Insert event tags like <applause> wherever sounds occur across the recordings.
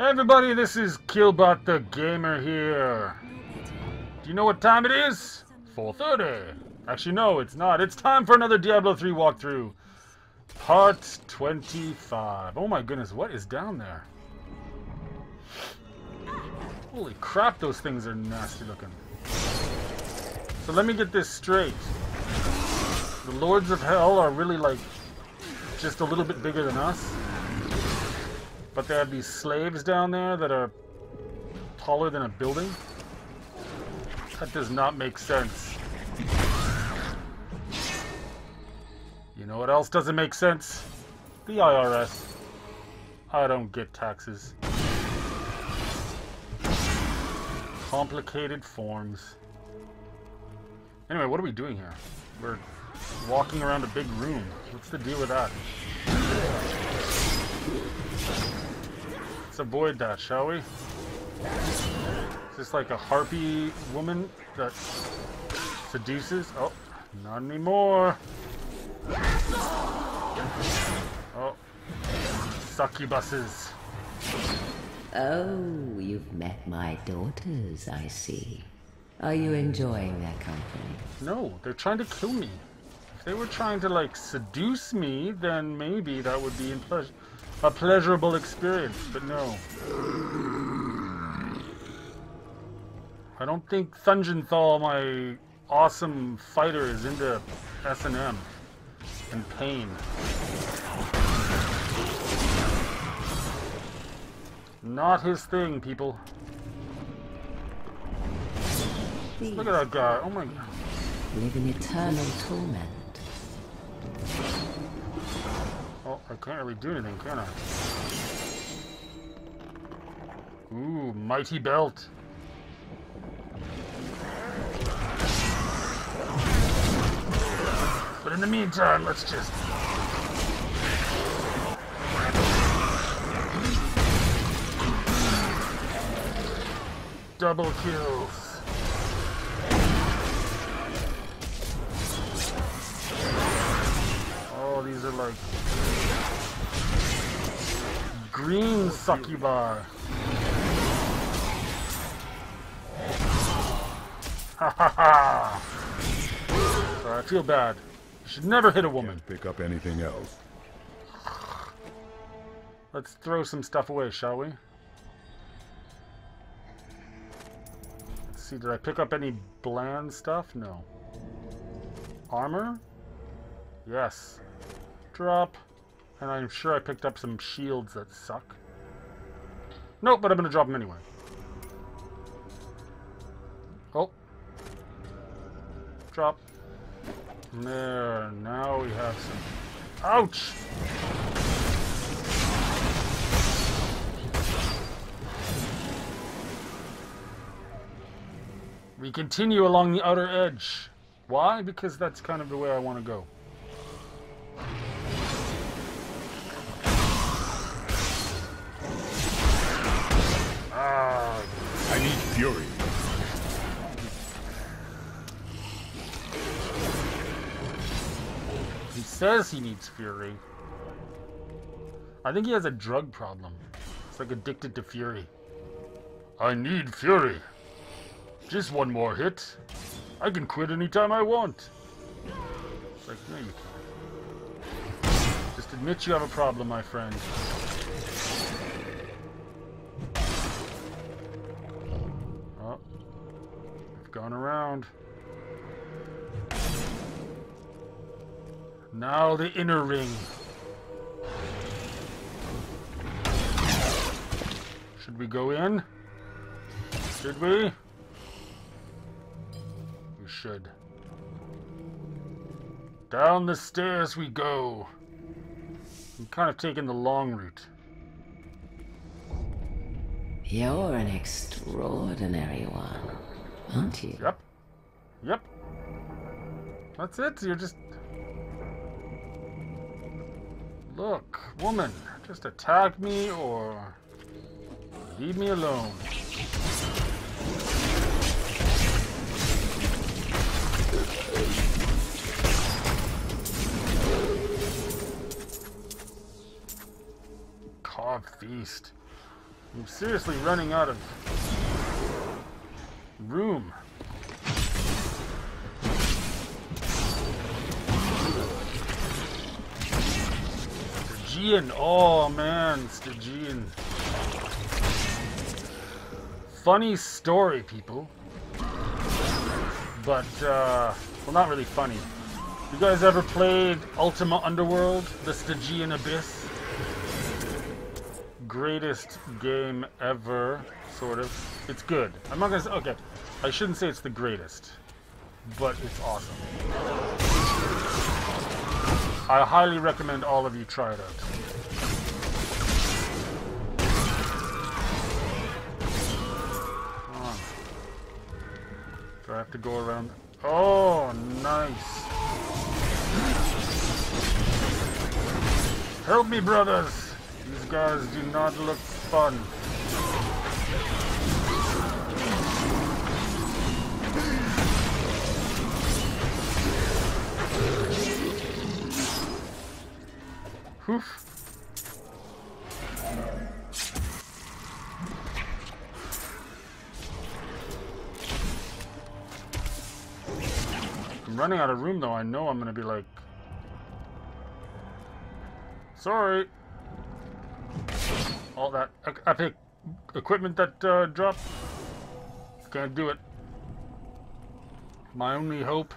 Hey everybody, this is Killbot the Gamer here. Do you know what time it is? 4.30. Actually, no, it's not. It's time for another Diablo 3 walkthrough. Part 25. Oh my goodness, what is down there? Holy crap, those things are nasty looking. So let me get this straight. The Lords of Hell are really like just a little bit bigger than us. But they have these slaves down there that are taller than a building. That does not make sense. You know what else doesn't make sense? The IRS. I don't get taxes. Complicated forms. Anyway, what are we doing here? We're walking around a big room. What's the deal with that? Let's avoid that, shall we? Is this like a harpy woman that seduces? Oh, not anymore. Oh, succubuses. Oh, you've met my daughters, I see. Are you enjoying their company? No, they're trying to kill me. If they were trying to like seduce me, then maybe that would be ple a pleasurable experience, but no. I don't think Thungenthal, my awesome fighter, is into S&M and pain. Not his thing, people. Look at that guy. Oh my god. Live in eternal torment. I can't really do anything, can I? Ooh, mighty belt. But in the meantime, let's just... Double kills. Oh, these are like... Green succubi. Ha ha ha! I feel bad. You should never hit a woman. Can't pick up anything else. Let's throw some stuff away, shall we? Let's see, did I pick up any bland stuff? No. Armor? Yes. Drop. And I'm sure I picked up some shields that suck. Nope, but I'm gonna drop them anyway. Oh. Drop. There, now we have some... Ouch! We continue along the outer edge. Why? Because that's kind of the way I want to go. Ah, I need fury. he says he needs fury. I think he has a drug problem. It's like addicted to fury. I need fury. Just one more hit. I can quit anytime I want. It's like, no, you can't. Just admit you have a problem, my friend. Around. Now the inner ring. Should we go in? Should we? We should. Down the stairs we go. I'm kind of taking the long route. You're an extraordinary one, aren't you? Yep. Yep. That's it. You're just. Look, woman, just attack me or leave me alone. Carved feast. I'm seriously running out of room. Stygian. Oh man, Stygian. Funny story, people. But, uh, well, not really funny. You guys ever played Ultima Underworld? The Stygian Abyss? Greatest game ever, sort of. It's good. I'm not gonna say, okay, I shouldn't say it's the greatest, but it's awesome. I highly recommend all of you try it out. Do I have to go around? Oh, nice. Help me, brothers! These guys do not look fun. I'm running out of room though. I know I'm gonna be like, sorry. All that epic equipment that uh, dropped. Can't do it. My only hope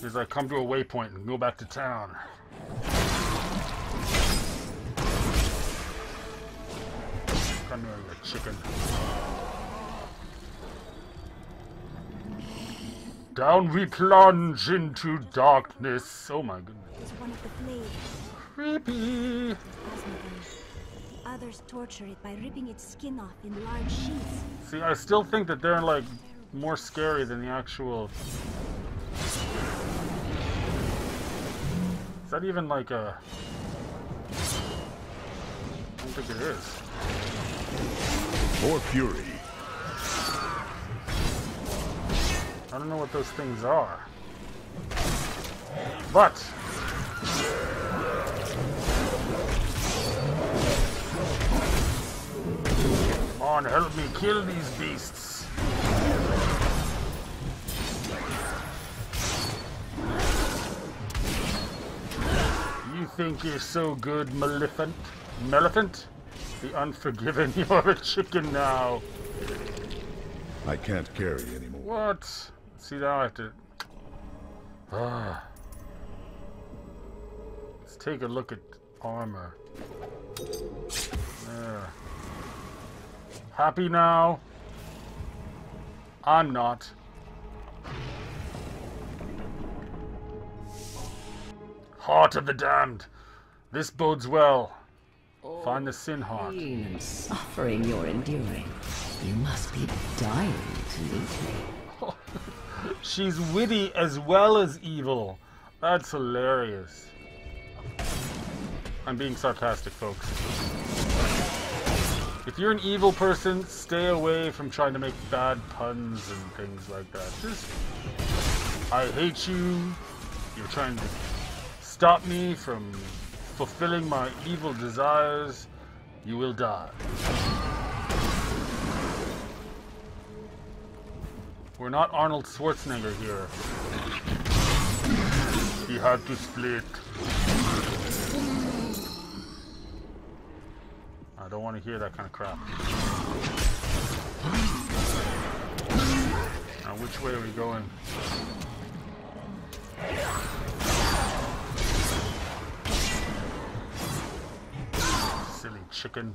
is I come to a waypoint and go back to town. Come here, you chicken. Down we plunge into darkness. Oh my goodness. is one of the Creepy. Others torture it by ripping its skin off in large sheets. See, I still think that they're like more scary than the actual. Is that even like a? I don't think it is. For fury. I don't know what those things are. But Come on, help me kill these beasts. You think you're so good, Maleficent? Maleficent? The Unforgiven, <laughs> you're a chicken now. I can't carry anymore. What? See now I have to. Ah. Let's take a look at armor. There. Happy now? I'm not. Heart of the damned. This bodes well. Find the sin heart. Pain suffering you're enduring. You must be dying to meet me. <laughs> She's witty as well as evil. That's hilarious. I'm being sarcastic, folks. If you're an evil person, stay away from trying to make bad puns and things like that. Just, I hate you. You're trying to stop me from fulfilling my evil desires. You will die. We're not Arnold Schwarzenegger here. He had to split. I don't want to hear that kind of crap. Now, which way are we going? Chicken.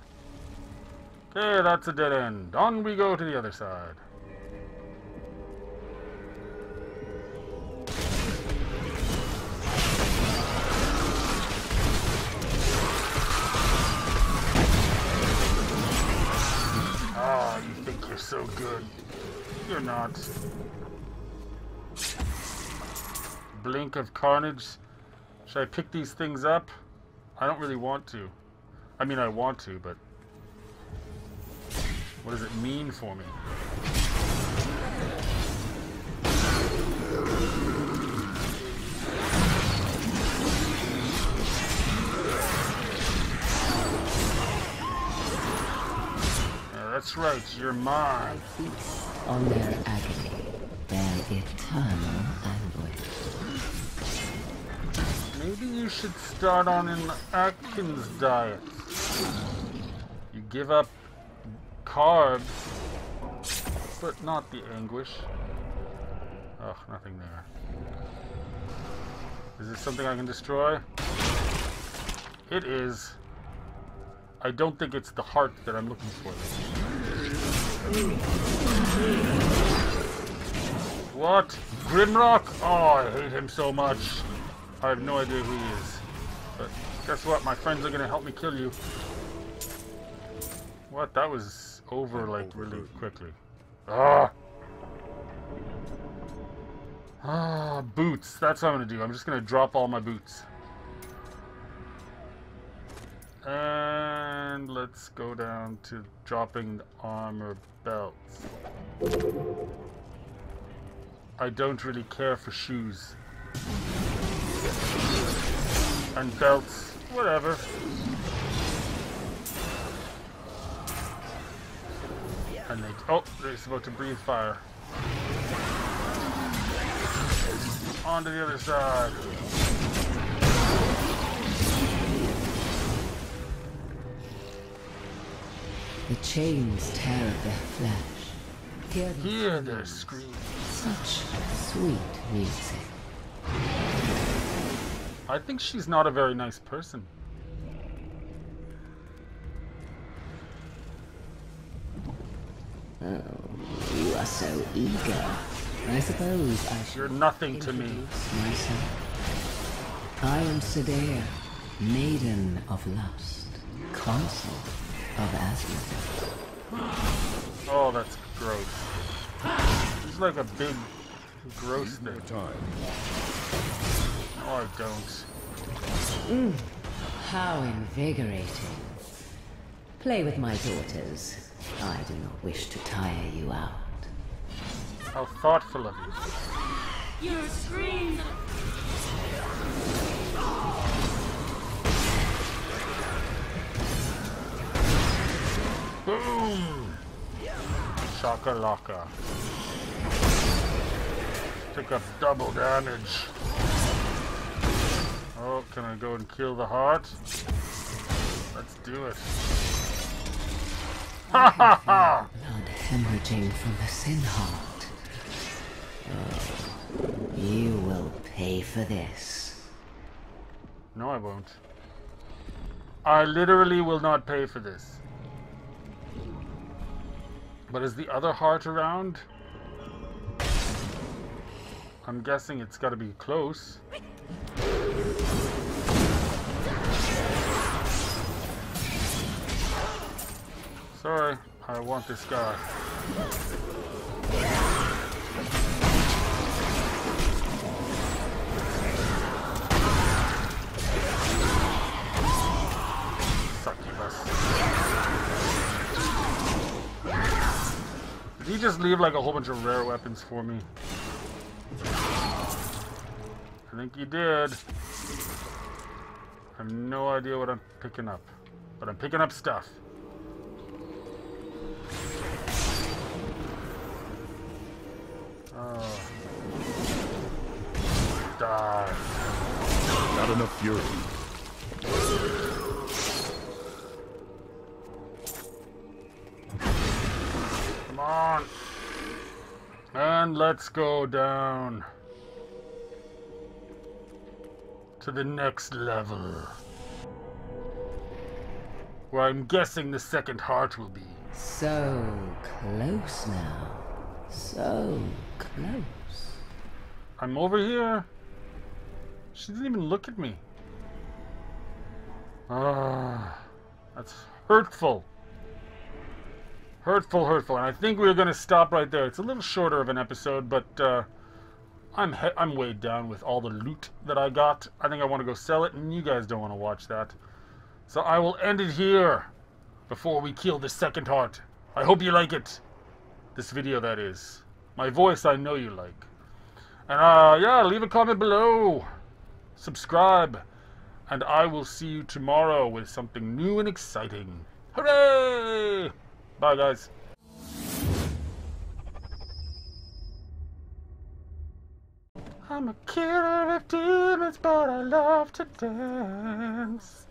Okay, that's a dead end. On we go to the other side. Ah, you think you're so good. You're not. Blink of Carnage. Should I pick these things up? I don't really want to. I mean, I want to, but... What does it mean for me? Uh, that's right, you're mine. On their agony, their eternal anguish. Maybe you should start on an Atkins diet. Give up carbs, but not the anguish. Ugh, nothing there. Is this something I can destroy? It is. I don't think it's the heart that I'm looking for. What? Grimrock? Oh, I hate him so much. I have no idea who he is. But guess what? My friends are gonna help me kill you. What? That was over like really quickly. Ah! Ah, boots. That's what I'm gonna do. I'm just gonna drop all my boots. And let's go down to dropping the armor belts. I don't really care for shoes. And belts, whatever. And they, oh, they're about to breathe fire. On to the other side. The chains tear at their flesh. Hear the Hear their screams. such sweet music. I think she's not a very nice person. Oh, you are so eager. I suppose I should You're nothing to me. introduce myself. I am Cydaea, Maiden of Lust, Consort of Azmodan. <gasps> Oh, that's gross. She's like a big, gross thing. More time. Oh, I don't. Mm, how invigorating. Play with my daughters. I do not wish to tire you out. How thoughtful of you. Your screams Boom! Shakalaka. Took up double damage. Oh, can I go and kill the heart? Let's do it. Ha! Blood hemorrhaging from the sin heart. Oh, you will pay for this. No, I won't. I literally will not pay for this. But is the other heart around? I'm guessing it's got to be close. Sorry, I want this guy. Did he just leave like a whole bunch of rare weapons for me? I think he did. I have no idea what I'm picking up. But I'm picking up stuff. Not enough fury. Come on. And let's go down to the next level. Where I'm guessing the second heart will be. So close now. So close. I'm over here. She didn't even look at me. Ah, that's hurtful. Hurtful, hurtful. And I think we're going to stop right there. It's a little shorter of an episode, but uh, I'm I'm weighed down with all the loot that I got. I think I want to go sell it, and you guys don't want to watch that. So I will end it here before we kill the second heart. I hope you like it. This video, that is. My voice, I know you like. And uh, yeah, leave a comment below subscribe, and I will see you tomorrow with something new and exciting. Hooray! Bye, guys. I'm a killer of demons, but I love to dance.